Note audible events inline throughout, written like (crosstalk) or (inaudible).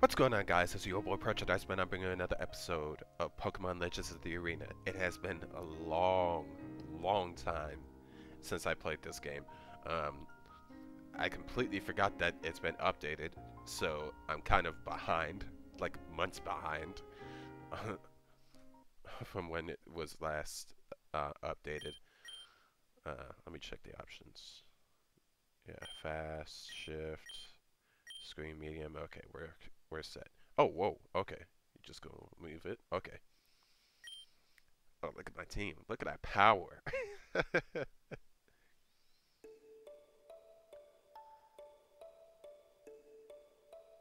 What's going on guys, it's your boy Project Iceman. I'm bringing you another episode of Pokemon Legends of the Arena. It has been a long, long time since I played this game. Um, I completely forgot that it's been updated, so I'm kind of behind, like months behind, (laughs) from when it was last uh, updated. Uh, let me check the options. Yeah, fast, shift, screen medium. Okay, we're we're set. Oh, whoa. Okay, you just gonna move it. Okay. Oh, look at my team. Look at that power. (laughs)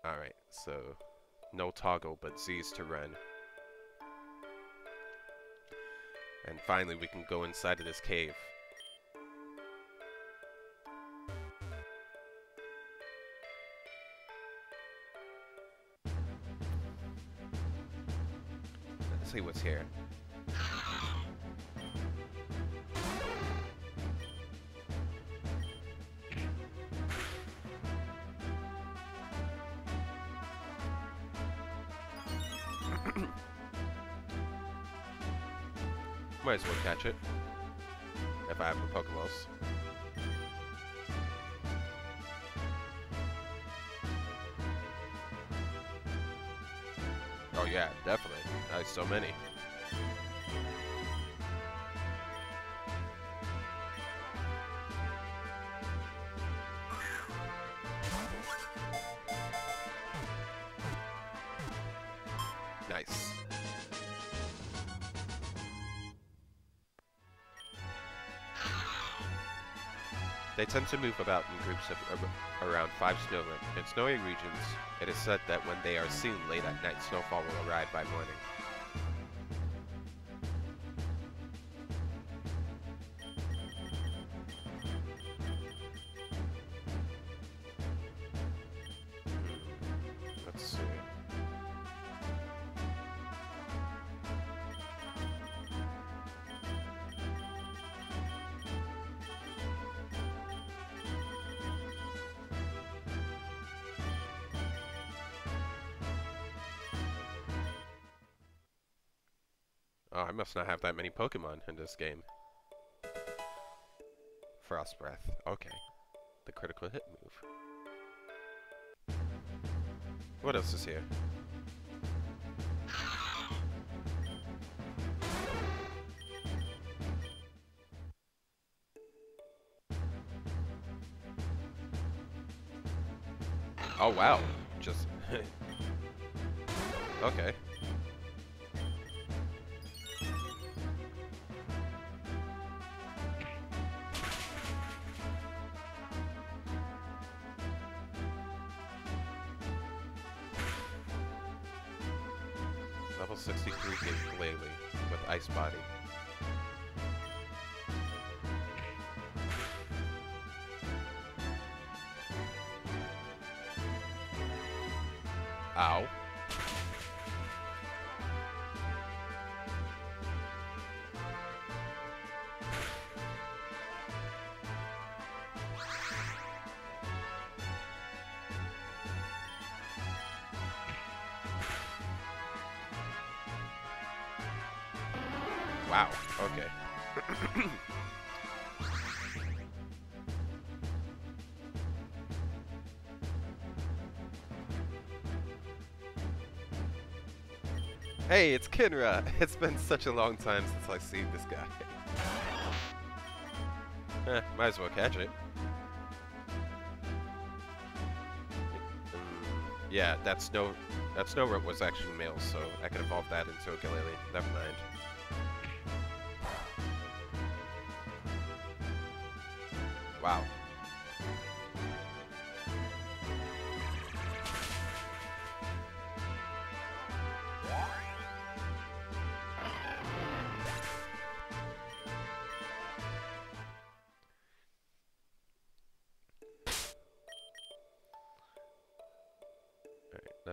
Alright, so no toggle but Z's to run. And finally we can go inside of this cave. Let's see what's here. (clears throat) Might as well catch it. If I have the Pokeballs. Oh yeah, definitely. Uh, so many. Nice. They tend to move about in groups of ar around five snow in snowy regions. It is said that when they are seen late at night, snowfall will arrive by morning. Oh, I must not have that many Pokemon in this game. Frost Breath. Okay. The critical hit move. What else is here? Oh wow. Just (laughs) Okay. Level 63 gave Glalie with Ice Body. Ow. Hey, it's Kinra! (laughs) It's been such a long time since I've seen this guy. (laughs) eh, might as well catch it. Yeah, that snow that snow rope was actually male, so I could evolve that into a Glalie. Never mind. Wow.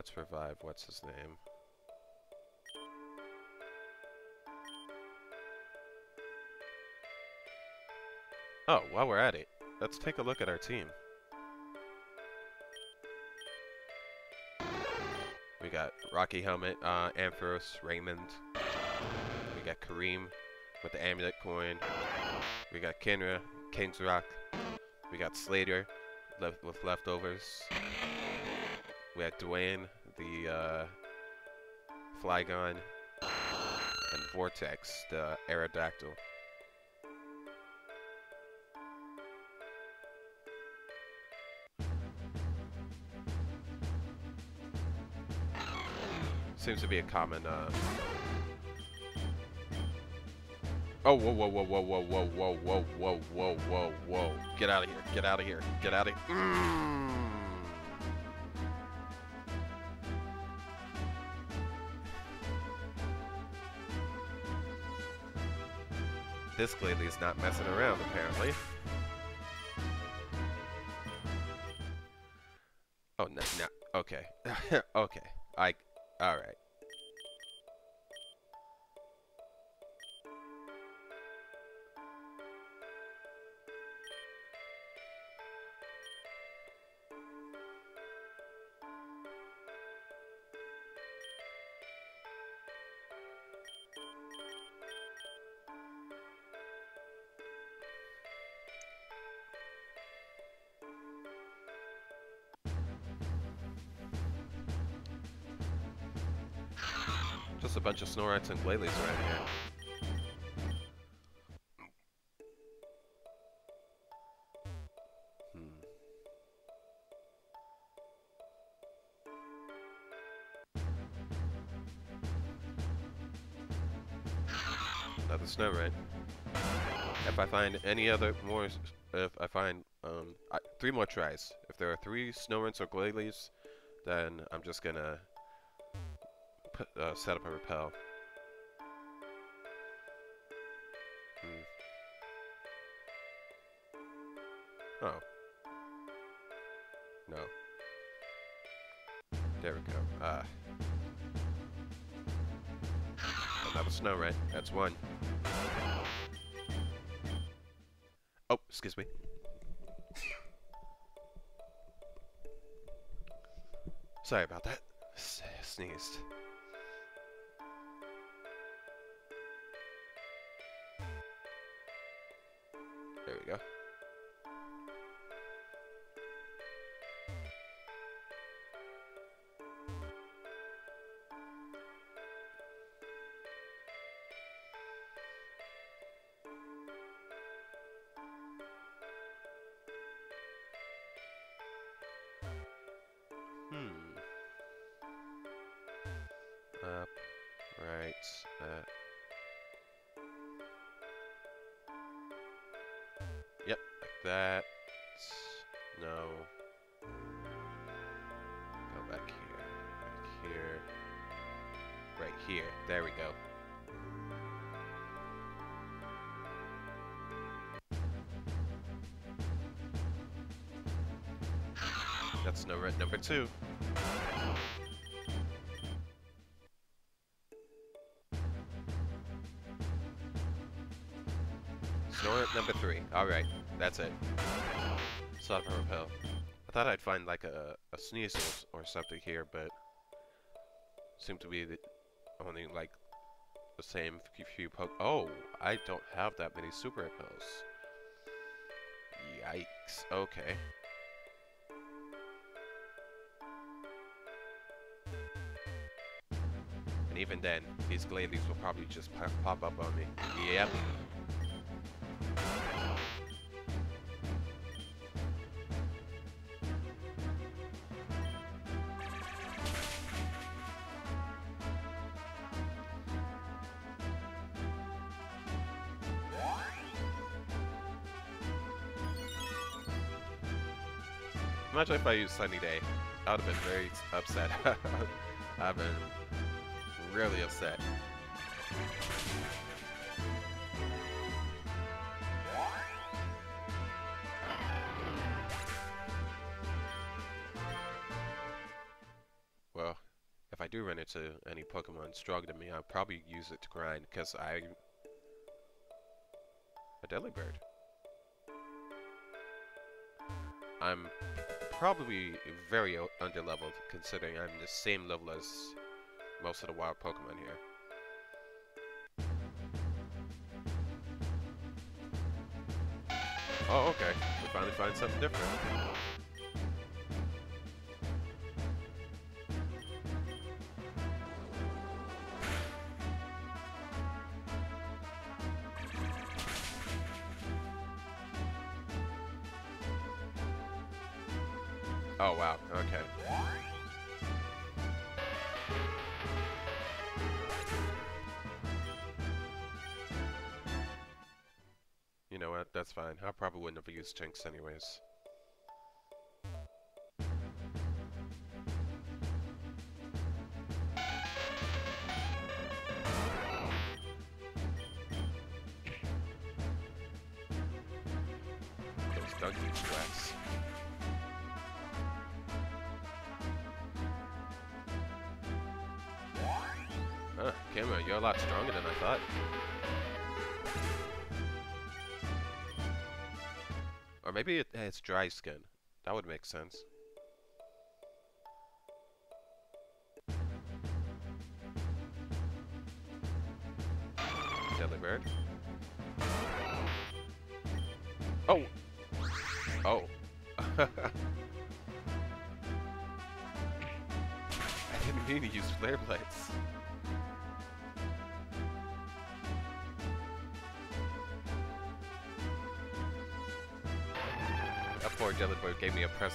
Let's revive what's his name. Oh, while we're at it, let's take a look at our team. We got Rocky Helmet, uh, Ampharos, Raymond. We got Kareem with the Amulet Coin. We got Kenra, King's Rock. We got Slater with leftovers. We got Dwayne, the uh, Flygon, and Vortex, the Aerodactyl. Seems to be a common. Uh... Oh, whoa, whoa, whoa, whoa, whoa, whoa, whoa, whoa, whoa, whoa, whoa, whoa! Get out of here! Get out of here! Get out of here! Mm. This Gladeely's not messing around, apparently. Oh, no, no, okay. (laughs) okay, A bunch of Snorlax and Gladeelys around here. Hmm. Snorunt. If I find any other more, if I find um, I, three more tries, if there are three Snorunts or Gladeelys, then I'm just gonna uh, set up a repel. Hmm. Oh. No. There we go. Ah. Another Snorunt. That's one. Oh, excuse me. Sorry about that. S sneezed. There we go. Hmm. Up, right, uh, that. No. Go back here. Back here. Right here. There we go. That's Snorunt number two. Snorunt number three. Alright, that's it. And repel. I thought I'd find like a, a or something here, but seem to be the only like the same few poke. Oh, I don't have that many super repels. Yikes. Okay. And even then, these Gladeelys will probably just pop up on me. Yep. Imagine if I used Sunny Day. I would have been very upset. (laughs) I've been really upset. Well, if I do run into any Pokemon stronger than me, I'll probably use it to grind, because I... A Delibird. I'm probably very underleveled, considering I'm the same level as most of the wild Pokemon here. Oh, okay. We finally find something different. Fine. I probably wouldn't have used Jynx anyways. Huh, Camera, you're a lot stronger than I thought. Maybe it has dry skin. That would make sense.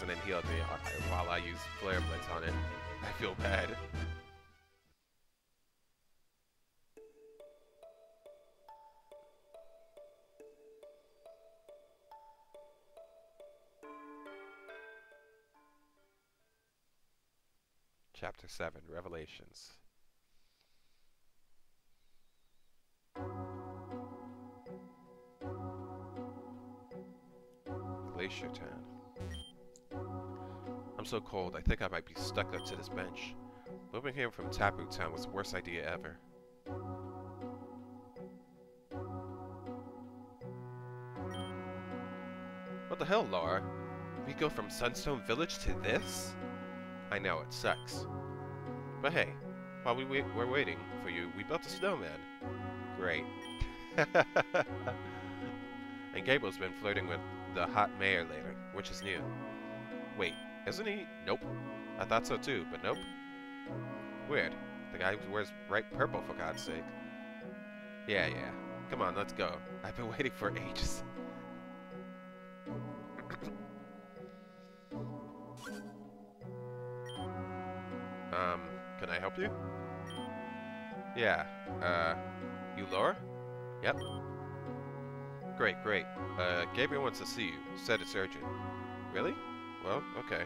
And healed me while I used flare blitz on it. (laughs) I feel bad. Chapter 7 Revelations. Glacier Town. I'm so cold, I think I might be stuck up to this bench. Moving here from Taproot Town was the worst idea ever. What the hell, Laura? We go from Sunstone Village to this? I know, it sucks. But hey, while we wait, we're waiting for you, we built a snowman. Great. (laughs) and Gable's been flirting with the hot mayor later, which is new. Wait, isn't he? Nope. I thought so too, but nope. Weird. The guy wears bright purple, for God's sake. Yeah, yeah. Come on, let's go. I've been waiting for ages. um, can I help you? Yeah, uh, you Laura? Yep. Great, great. Uh, Gabriel wants to see you. Said it's urgent. Really? Well, okay.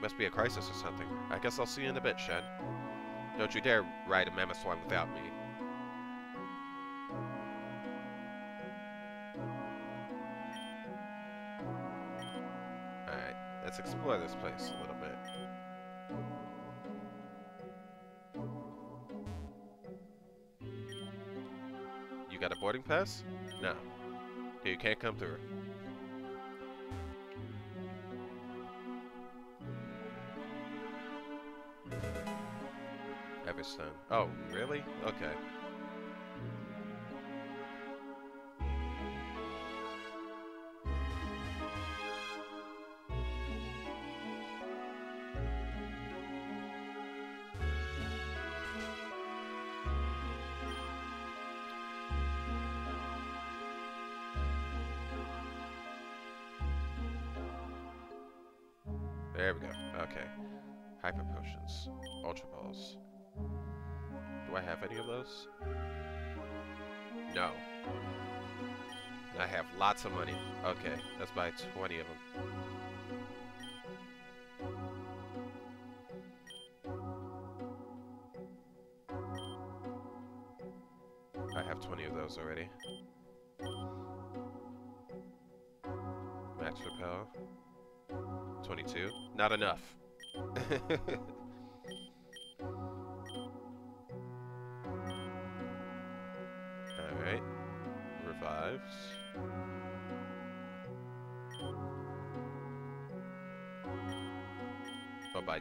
Must be a crisis or something. I guess I'll see you in a bit, Shen. Don't you dare ride a Mamoswine without me. Alright, let's explore this place a little bit. You got a boarding pass? No. You can't come through. Oh, really? Okay. There we go. Okay. Hyper potions. Ultra balls. Do I have any of those? No. I have lots of money. Okay, let's buy 20 of them. I have 20 of those already. Max repel. 22. Not enough. (laughs)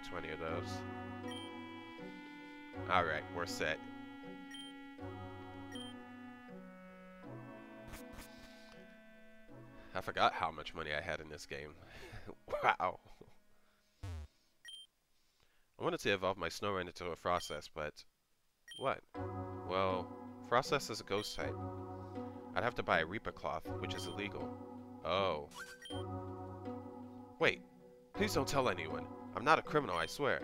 20 of those. Alright, we're set. I forgot how much money I had in this game. (laughs) wow. I wanted to evolve my Snorunt into a Froslass, but... What? Well, Froslass is a ghost type. I'd have to buy a Reaper Cloth, which is illegal. Oh. Wait. Please don't tell anyone. I'm not a criminal, I swear.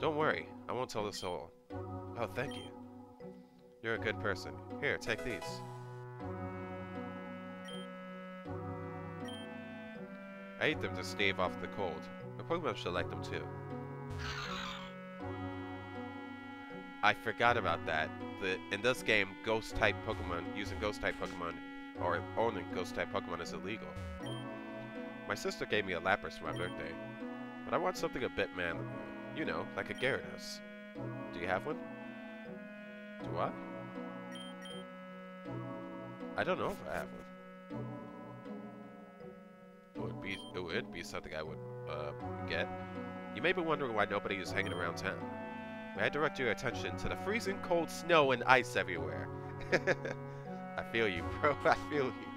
Don't worry. I won't tell a soul. Oh, thank you. You're a good person. Here, take these. I ate them to stave off the cold. The Pokemon should like them too. I forgot about that. The, in this game, ghost-type Pokemon, using ghost-type Pokemon, or owning ghost-type Pokemon is illegal. My sister gave me a Lapras for my birthday, but I want something a bit manly. You know, like a Gyarados. Do you have one? Do I? I don't know if I have one. It would be, it would be something I would uh, get. You may be wondering why nobody is hanging around town. May I direct your attention to the freezing cold snow and ice everywhere? (laughs) I feel you, bro. (laughs) I feel you.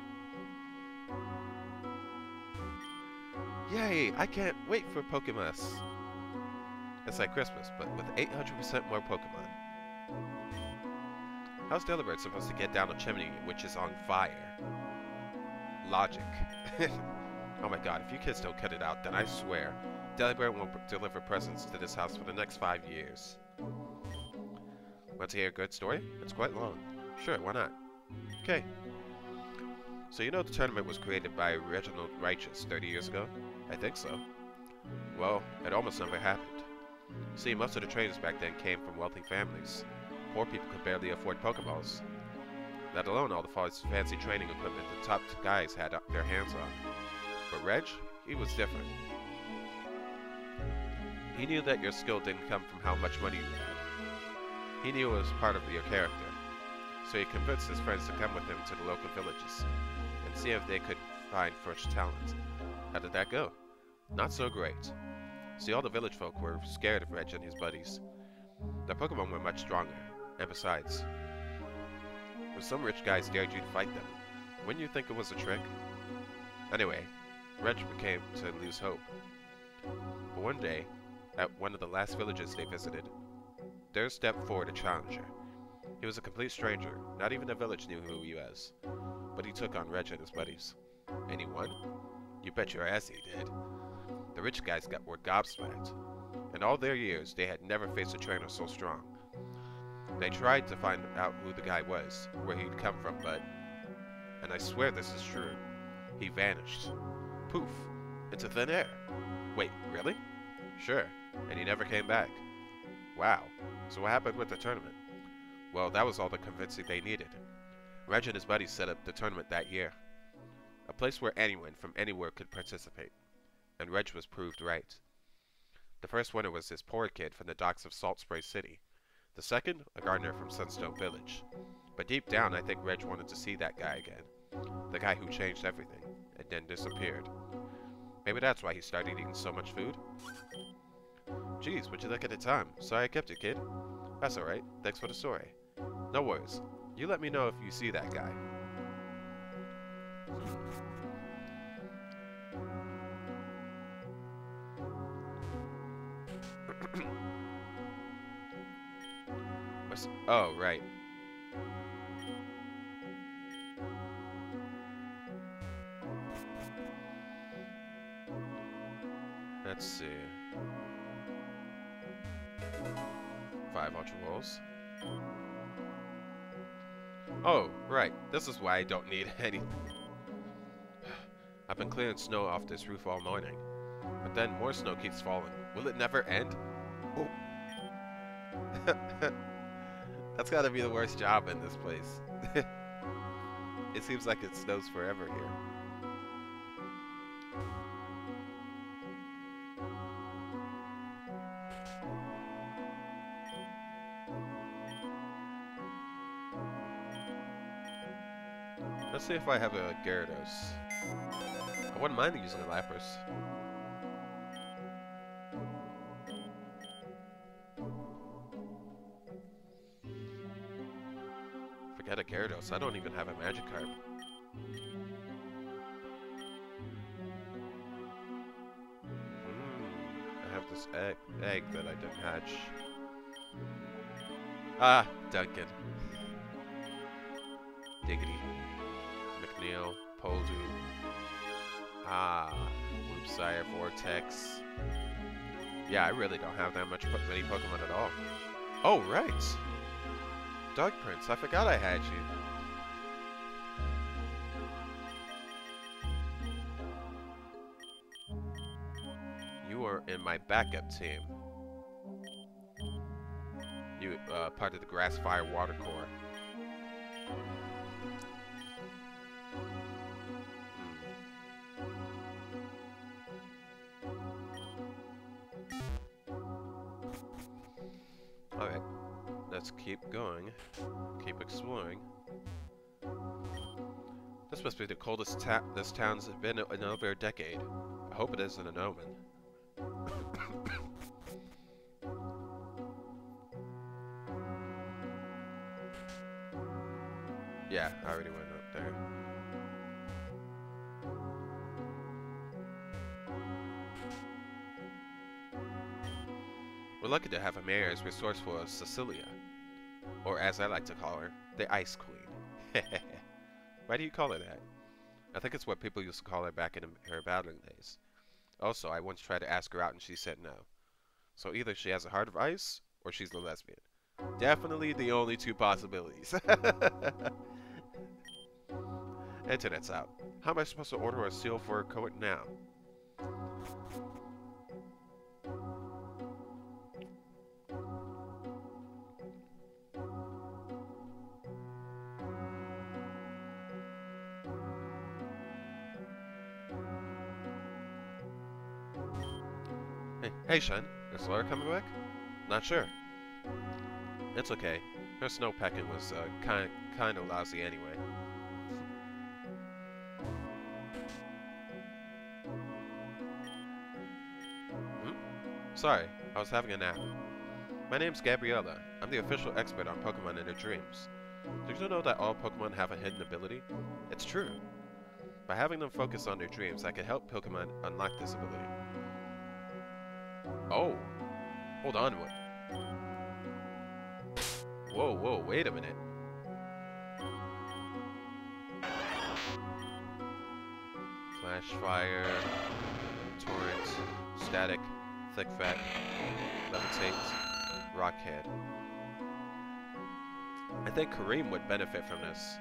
Yay! I can't wait for Pokemas. It's like Christmas, but with 800% more Pokemon. How's Delibird supposed to get down a chimney which is on fire? Logic. (laughs) oh my god, if you kids don't cut it out, then I swear, Delibird won't deliver presents to this house for the next five years. Want to hear a good story? It's quite long. Sure, why not? Okay. So you know the tournament was created by Reginald Righteous 30 years ago? I think so. Well, it almost never happened. See, most of the trainers back then came from wealthy families. Poor people could barely afford Pokeballs. Let alone all the fancy training equipment the top guys had their hands on. But Reg, he was different. He knew that your skill didn't come from how much money you had. He knew it was part of your character. So he convinced his friends to come with him to the local villages and see if they could find fresh talent. How did that go? Not so great. See, all the village folk were scared of Reg and his buddies. The Pokemon were much stronger, and besides, when some rich guys dared you to fight them, wouldn't you think it was a trick? Anyway, Reg became to lose hope. But one day, at one of the last villages they visited, there stepped forward a challenger. He was a complete stranger, not even the village knew who he was. But he took on Reg and his buddies. Won? You bet your ass he did. The rich guys got were gobsmacked. In all their years, they had never faced a trainer so strong. They tried to find out who the guy was, where he'd come from, but... And I swear this is true. He vanished. Poof. Into thin air. Wait, really? Sure. And he never came back. Wow. So what happened with the tournament? Well, that was all the convincing they needed. Reg and his buddies set up the tournament that year. A place where anyone from anywhere could participate. And Reg was proved right. The first winner was this poor kid from the docks of Salt Spray City. The second, a gardener from Sunstone Village. But deep down, I think Reg wanted to see that guy again. The guy who changed everything, and then disappeared. Maybe that's why he started eating so much food? Geez, would you look at the time? Sorry I kept you, kid. That's alright. Thanks for the story. No worries. You let me know if you see that guy. Oh, right. Let's see. Five Ultra Balls. Oh, right. This is why I don't need (laughs) anything. I've been clearing snow off this roof all morning. But then more snow keeps falling. Will it never end? Oh. (laughs) That's gotta be the worst job in this place. (laughs) it seems like it snows forever here. Let's see if I have a Gyarados. I wouldn't mind using a Lapras. Gyarados. I don't even have a Magikarp. Hmm. I have this egg, egg that I didn't hatch. Ah, Duncan. Diggity. McNeil. Poldu. Ah, Loopsire, Vortex. Yeah, I really don't have that much many Pokemon at all. Oh, right! Dog Prince, I forgot I had you. You are in my backup team. You, uh, part of the Grass Fire Water Corps. Alright, let's keep going. Keep exploring. This must be the coldest ta this town's been in over a decade. I hope it isn't an omen. Mayor as resourceful as Cecilia or as I like to call her, the Ice Queen. (laughs) Why do you call her that? I think it's what people used to call her back in her battling days. Also, I once tried to ask her out and she said no. So either she has a heart of ice, or she's a lesbian. Definitely the only two possibilities. (laughs) Internet's out. How am I supposed to order a seal for a coat now? Hey, Shen, is Laura coming back? Not sure. It's okay. Her snow packing was uh, kind kind of lousy anyway. Hmm? Sorry, I was having a nap. My name's Gabriella. I'm the official expert on Pokemon and their dreams. Did you know that all Pokemon have a hidden ability? It's true. By having them focus on their dreams, I can help Pokemon unlock this ability. Oh. Hold on. What? Whoa, whoa, wait a minute. Flash fire, torrent, static, thick fat, levitate, rockhead. I think Kareem would benefit from this.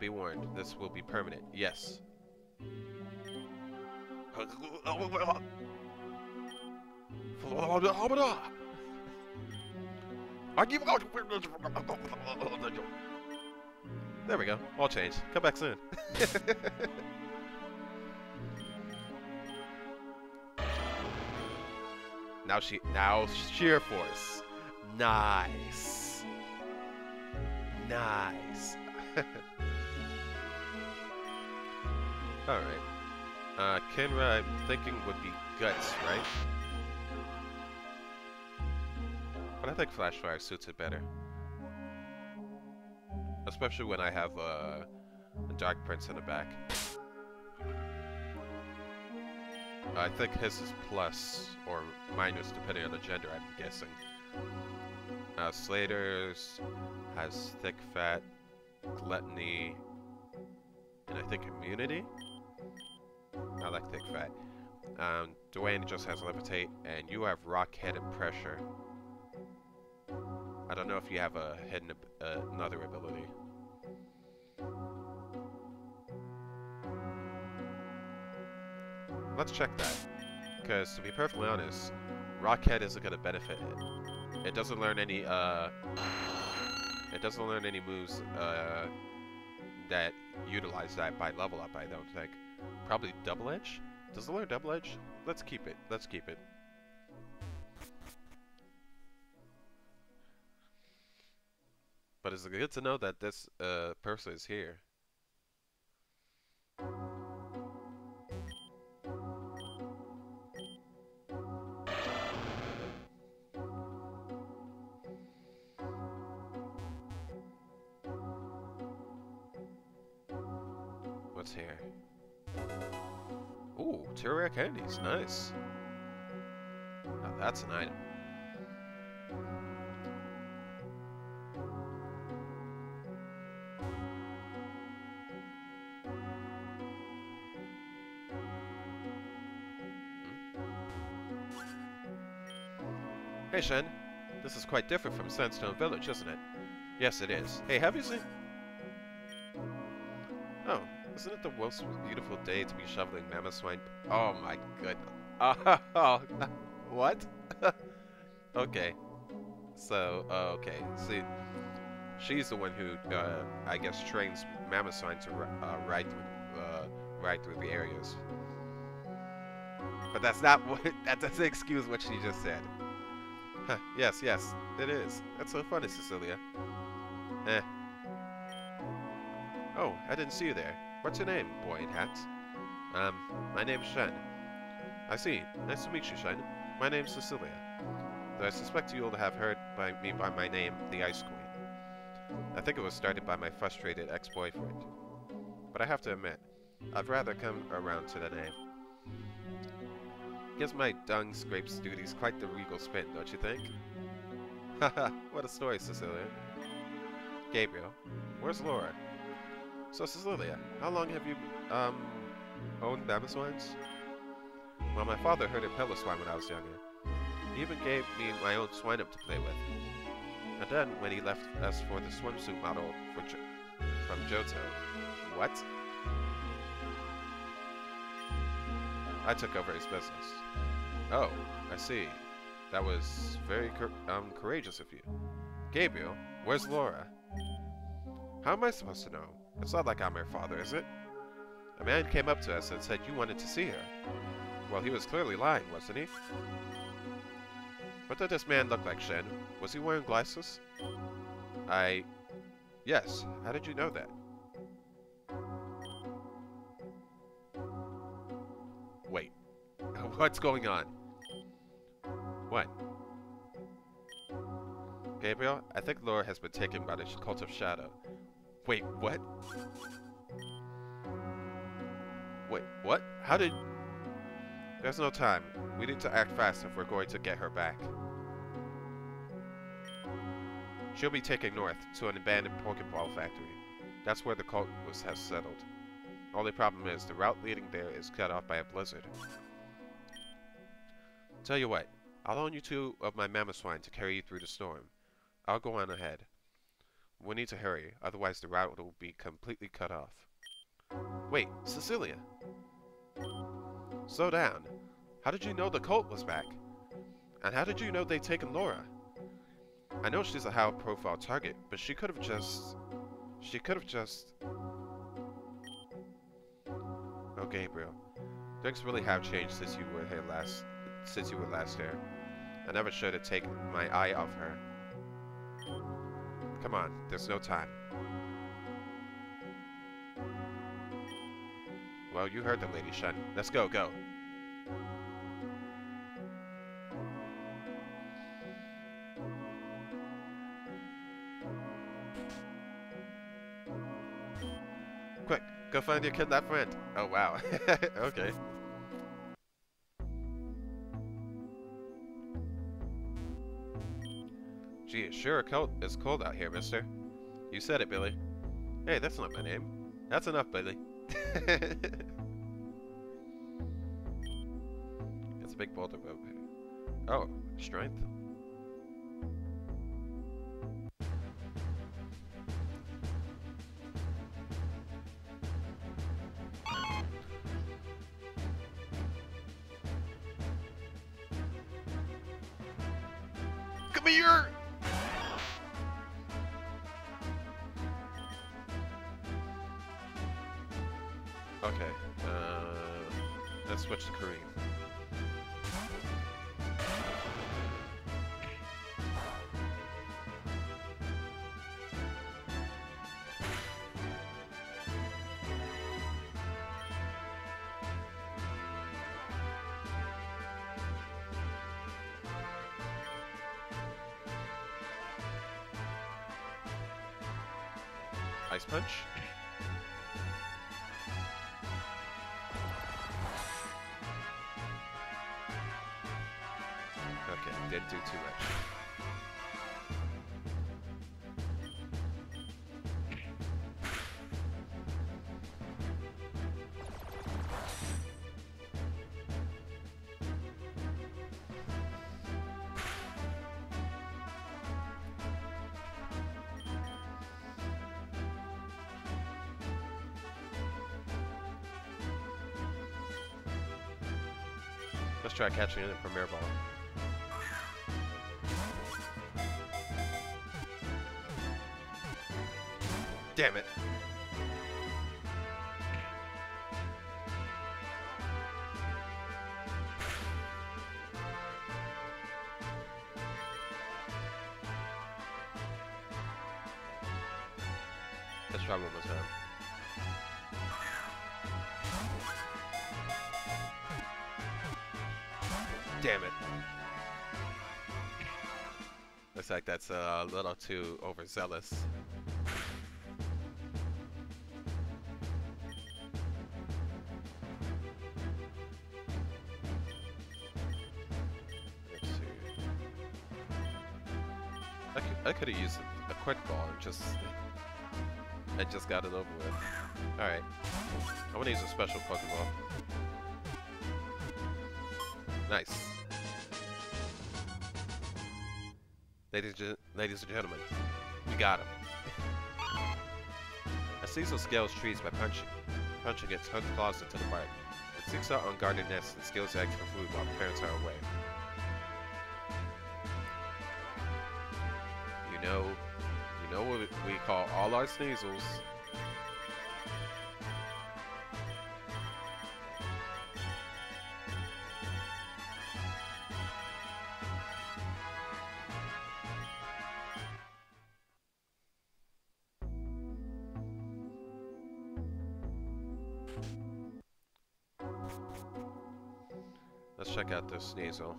Be warned, this will be permanent. Yes. There we go. All changed. Come back soon. (laughs) now she now sheer force. Nice. Nice. Alright. Uh, Kenra, I'm thinking would be Guts, right? But I think Flashfire suits it better. Especially when I have uh, a Dark Prince in the back. I think his is plus or minus depending on the gender, I'm guessing. Uh, Slater's has thick fat, gluttony, and I think immunity? I like thick fat. Um, Dwayne just has levitate, and you have rock head and pressure. I don't know if you have a hidden uh, another ability. Let's check that. Because to be perfectly honest, Rockhead isn't going to benefit it. It doesn't learn any, uh... It doesn't learn any moves, uh... That utilize that by level up, I don't think. Probably double edge? Does it learn double edge? Let's keep it. Let's keep it. But it's good to know that this uh, person is here. Ooh, two rare candies. Nice. Now that's an item. Hmm? Hey, Shen. This is quite different from Sunstone Village, isn't it? Yes, it is. Hey, have you seen... Isn't it the most beautiful day to be shoveling Mamoswine? Oh my goodness. (laughs) Oh, what? (laughs) okay. So, uh, okay. See, she's the one who, uh, I guess, trains Mamoswine to uh, ride through, uh, ride through the areas. But that's not (laughs) what, that doesn't excuse what she just said. Yes, yes, it is. That's so funny, Cecilia. Eh. Oh, I didn't see you there. What's your name, boy in hat? Um, my name's Shen. I see. Nice to meet you, Shen. My name's Cecilia. Though I suspect you'll have heard by me by my name, the Ice Queen. I think it was started by my frustrated ex-boyfriend. But I have to admit, I've rather come around to the name. Gives my dung scrapes duties quite the regal spin, don't you think? (laughs) Haha, what a story, Cecilia. Gabriel, where's Laura? So, Cecilia, how long have you, um, owned Mamoswines? Well, my father herded Piloswine when I was younger. He even gave me my own Swinub to play with. And then, when he left us for the swimsuit model for jo from Johto. What? I took over his business. Oh, I see. That was very um, courageous of you. Gabriel, where's Laura? How am I supposed to know? It's not like I'm her father, is it? A man came up to us and said you wanted to see her. Well, he was clearly lying, wasn't he? What did this man look like, Shen? Was he wearing glasses? I... Yes. How did you know that? Wait. (laughs) What's going on? What? Gabriel, I think Laura has been taken by the Cult of Shadow. Wait, what? Wait, what? How did... There's no time. We need to act fast if we're going to get her back. She'll be taken north to an abandoned Pokeball factory. That's where the cult was has settled. Only problem is, the route leading there is cut off by a blizzard. Tell you what, I'll loan you two of my Mamoswine to carry you through the storm. I'll go on ahead. We need to hurry, otherwise the route will be completely cut off. Wait, Cecilia! Slow down. How did you know the cult was back? And how did you know they'd taken Laura? I know she's a high-profile target, but she could have just... She could have just... Oh, Gabriel. Things really have changed since you were here last... Since you were last here. I never should have taken my eye off her. Come on, there's no time. Well, you heard the lady, Shen. Let's go, go. Quick, go find your kidnapped friend. Oh, wow. (laughs) okay. Sure cold, it's cold out here, mister. You said it, Billy. Hey, that's not my name. That's enough, Billy. (laughs) it's a big boulder here. Oh, strength. punch. Okay, didn't do too much. Let's try catching it in Premier Ball. Damn it. Like that's a little too overzealous. I could, I could have used a, quick ball and just I just got it over with. Alright. I'm gonna use a special Pokeball. Nice. Ladies, and ladies and gentlemen, we got him. A Sneasel scales trees by punching, punching its hooked claws into the bark. It seeks out unguarded nests and scales eggs for food while parents are away. You know, you know what we call all our sneasels. Check out this sneasel.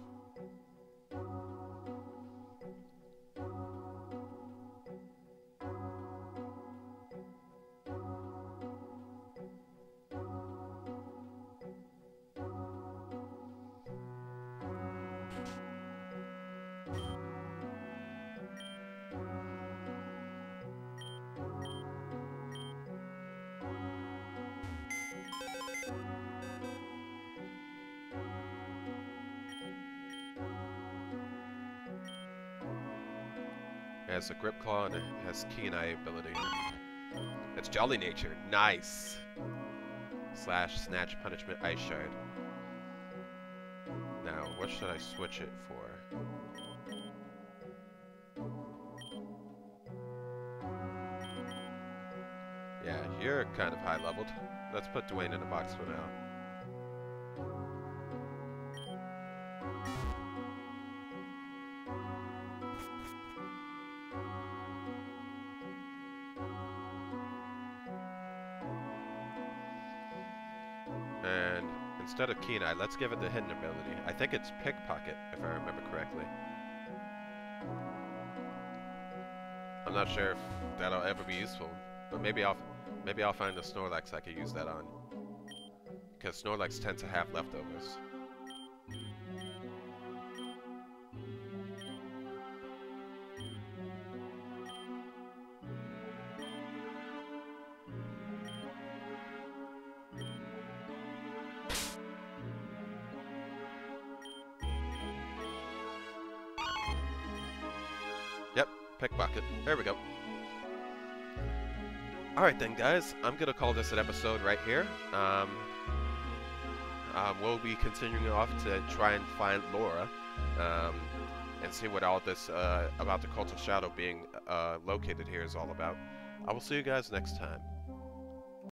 Has a grip claw and it has keen eye ability. It's jolly nature. Nice. Slash snatch punishment ice shard. Now, what should I switch it for? Yeah, you're kind of high leveled. Let's put Dwayne in a box for now. And instead of Keen Eye, let's give it the hidden ability. I think it's Pickpocket, if I remember correctly. I'm not sure if that'll ever be useful, but maybe I'll maybe I'll find a Snorlax I could use that on. Because Snorlax tends to have leftovers. Then, guys. I'm going to call this an episode right here. Um, um, we'll be continuing off to try and find Laura um, and see what all this uh, about the Cult of Shadow being uh, located here is all about. I will see you guys next time.